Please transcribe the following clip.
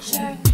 Sure.